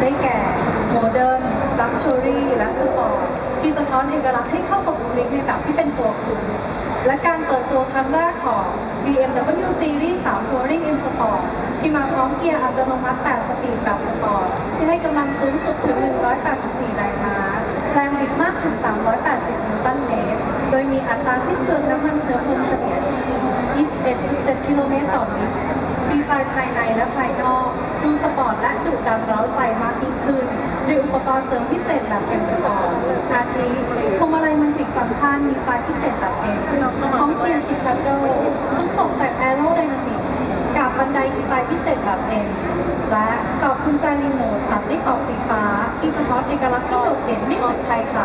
ได้แก่ Modern Luxury และสปอร์ตที่สะท้อนเอกลักษณ์ให้เข้ากับบุคลิกในแบบที่เป็นตัวคุณ และการเปิดตัวครั้งแรกของ BMW Series 3 Touring M Sport ที่มาพร้อมเกียร์อัตโนมัติ 8 speed แบบสปอร์ตที่ให้กำลังสูงสุดถึง 184 แรงม้า แรงบิดมากถึง 380 นิวตันเมตร โดยมีอัตราสิ้นเปลืองน้ำมันเชื้อเพลิงเฉลี่ยที่ 21.7 กิโลเมตรต่อลิตรดีไซน์ภายในและภายน ดูสปอร์ตและดุดันเร้าใจมากยิ่งขึ้นด้วยอุปกรณ์เสริมพิเศษแบบ M Sport อาทิพวงมาลัย multifunction มีไฟพิเศษแบบ M พร้อมเกียร์ชิคาโก้ชุดตกแต่ง aerodynamic กับบันไดดีไซน์พิเศษแบบ M และกรอบกุญแจรีโมทตัดด้วยกรอบสีฟ้าที่สะท้อนเอกลักษณ์ที่โดดเด่นไม่เหมือนใครค่ะ